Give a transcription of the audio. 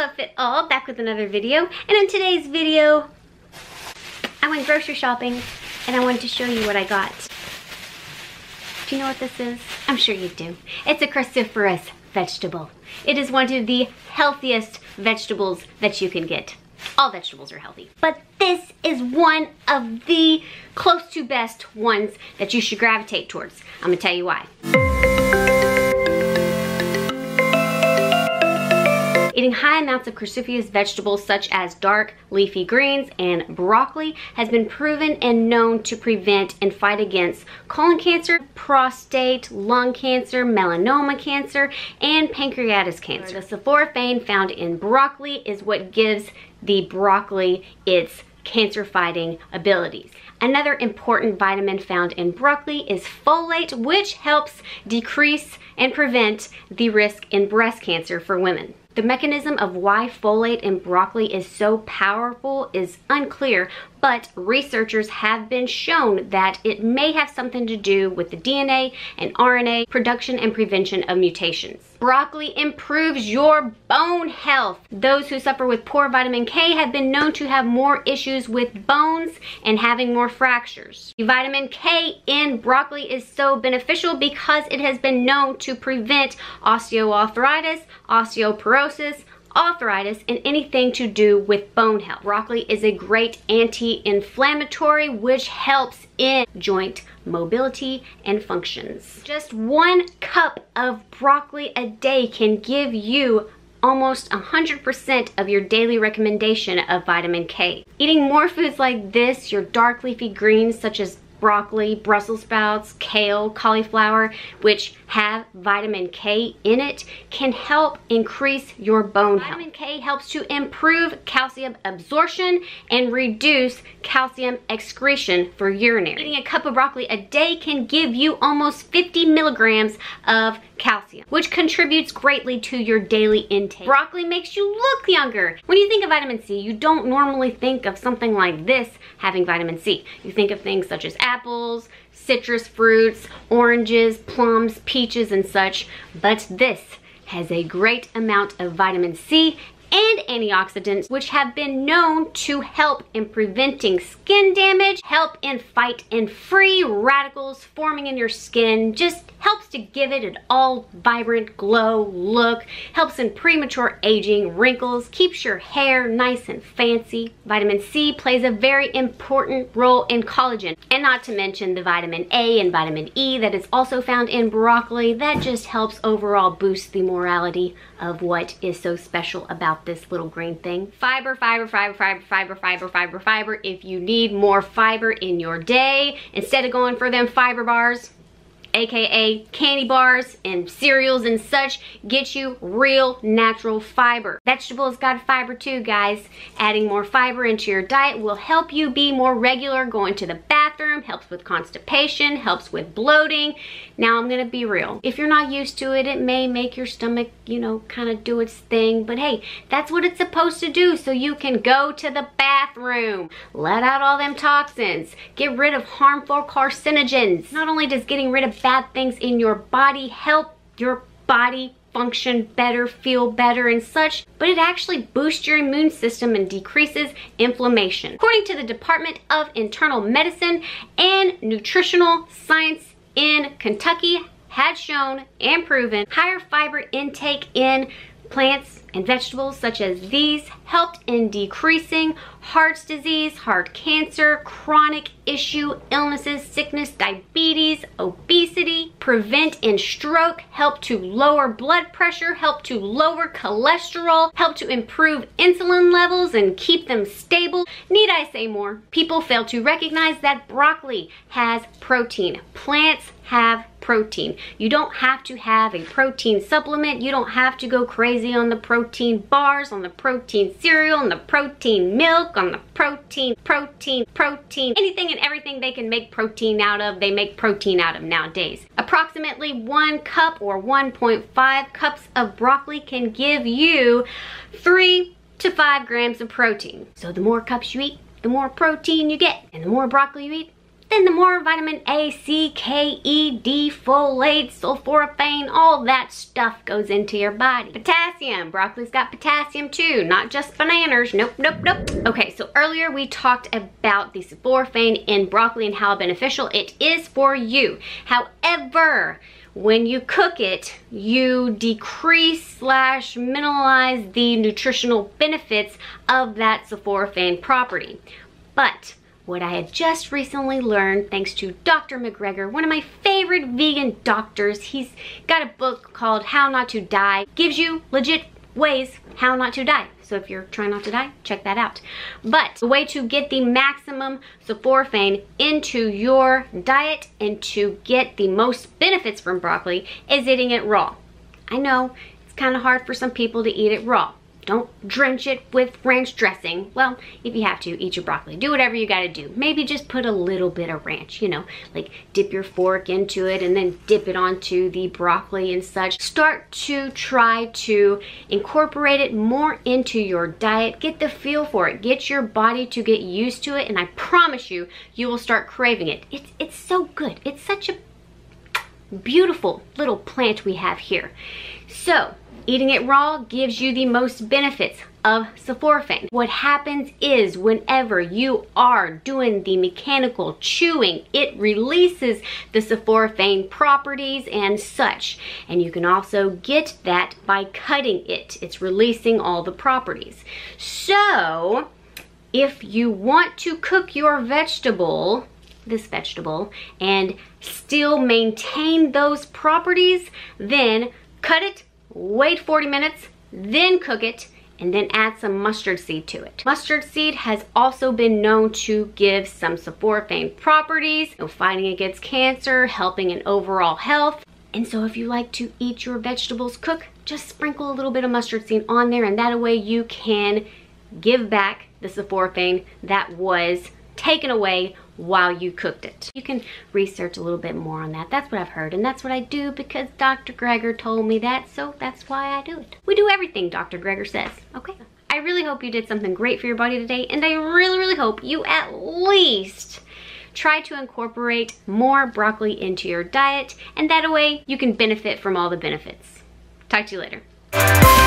Love Fit All, back with another video. And in today's video, I went grocery shopping and I wanted to show you what I got. Do you know what this is? I'm sure you do. It's a cruciferous vegetable. It is one of the healthiest vegetables that you can get. All vegetables are healthy. But this is one of the close to best ones that you should gravitate towards. I'm gonna tell you why. Eating high amounts of cruciferous vegetables such as dark leafy greens and broccoli has been proven and known to prevent and fight against colon cancer, prostate, lung cancer, melanoma cancer, and pancreatic cancer. The sulforaphane found in broccoli is what gives the broccoli its cancer fighting abilities. Another important vitamin found in broccoli is folate, which helps decrease and prevent the risk in breast cancer for women. The mechanism of why folate in broccoli is so powerful is unclear, but researchers have been shown that it may have something to do with the DNA and RNA production and prevention of mutations. Broccoli improves your bone health. Those who suffer with poor vitamin K have been known to have more issues with bones and having more fractures. Vitamin K in broccoli is so beneficial because it has been known to prevent osteoarthritis, osteoporosis, arthritis, and anything to do with bone health. Broccoli is a great anti-inflammatory which helps in joint mobility and functions. Just one cup of broccoli a day can give you almost 100% of your daily recommendation of vitamin K. Eating more foods like this, your dark leafy greens such as broccoli, Brussels sprouts, kale, cauliflower, which have vitamin K in it, can help increase your bone health. Vitamin K helps to improve calcium absorption and reduce calcium excretion for urinary. Eating a cup of broccoli a day can give you almost 50 milligrams of calcium, which contributes greatly to your daily intake. Broccoli makes you look younger. When you think of vitamin C, you don't normally think of something like this having vitamin C. You think of things such as apples, citrus fruits, oranges, plums, peaches, and such, but this has a great amount of vitamin C and antioxidants which have been known to help in preventing skin damage, help in fight and free radicals forming in your skin, just helps to give it an all vibrant glow look, helps in premature aging, wrinkles, keeps your hair nice and fancy. Vitamin C plays a very important role in collagen, and not to mention the vitamin A and vitamin E that is also found in broccoli that just helps overall boost the morality of what is so special about this little green thing. Fiber, fiber, fiber, fiber, fiber, fiber, fiber, fiber. If you need more fiber in your day, instead of going for them fiber bars, aka candy bars and cereals and such, get you real natural fiber. Vegetables got fiber too, guys. Adding more fiber into your diet will help you be more regular going to the bathroom, helps with constipation, helps with bloating. Now I'm gonna be real. If you're not used to it, it may make your stomach, you know, kind of do its thing, but hey, that's what it's supposed to do so you can go to the bathroom, let out all them toxins, get rid of harmful carcinogens. Not only does getting rid of bad things in your body help your body function better, feel better and such, but it actually boosts your immune system and decreases inflammation. According to the Department of Internal Medicine and Nutritional Science in Kentucky had shown and proven higher fiber intake in plants and vegetables such as these helped in decreasing heart disease, heart cancer, chronic issue, illnesses, sickness, diabetes, obesity, prevent in stroke, help to lower blood pressure, help to lower cholesterol, help to improve insulin levels and keep them stable. Need I say more? People fail to recognize that broccoli has protein. Plants have protein. You don't have to have a protein supplement. You don't have to go crazy on the protein bars, on the protein cereal, on the protein milk, on the protein, protein, protein, anything and everything they can make protein out of, they make protein out of nowadays. Approximately one cup or 1.5 cups of broccoli can give you three to five grams of protein. So the more cups you eat, the more protein you get. And the more broccoli you eat, then the more vitamin A, C, K, E, D, folate, sulforaphane, all that stuff goes into your body. Potassium, broccoli's got potassium too, not just bananas, nope, nope, nope. Okay, so earlier we talked about the sulforaphane in broccoli and how beneficial it is for you. However, when you cook it, you decrease slash minimize the nutritional benefits of that sulforaphane property. But what I had just recently learned thanks to Dr. McGregor, one of my favorite vegan doctors. He's got a book called How Not to Die. Gives you legit ways how not to die. So if you're trying not to die, check that out. But the way to get the maximum sulforaphane into your diet and to get the most benefits from broccoli is eating it raw. I know it's kind of hard for some people to eat it raw. Don't drench it with ranch dressing. Well, if you have to, eat your broccoli. Do whatever you gotta do. Maybe just put a little bit of ranch, you know, like dip your fork into it and then dip it onto the broccoli and such. Start to try to incorporate it more into your diet. Get the feel for it. Get your body to get used to it and I promise you, you will start craving it. It's, it's so good. It's such a beautiful little plant we have here. So, Eating it raw gives you the most benefits of sulforaphane. What happens is whenever you are doing the mechanical chewing, it releases the sulforaphane properties and such. And you can also get that by cutting it. It's releasing all the properties. So, if you want to cook your vegetable, this vegetable, and still maintain those properties, then cut it wait 40 minutes, then cook it, and then add some mustard seed to it. Mustard seed has also been known to give some sulforaphane properties, you know, fighting against cancer, helping in overall health. And so if you like to eat your vegetables cooked, just sprinkle a little bit of mustard seed on there and that way you can give back the sulforaphane that was taken away while you cooked it. You can research a little bit more on that. That's what I've heard and that's what I do because Dr. Greger told me that, so that's why I do it. We do everything Dr. Greger says, okay? I really hope you did something great for your body today and I really, really hope you at least try to incorporate more broccoli into your diet and that way you can benefit from all the benefits. Talk to you later.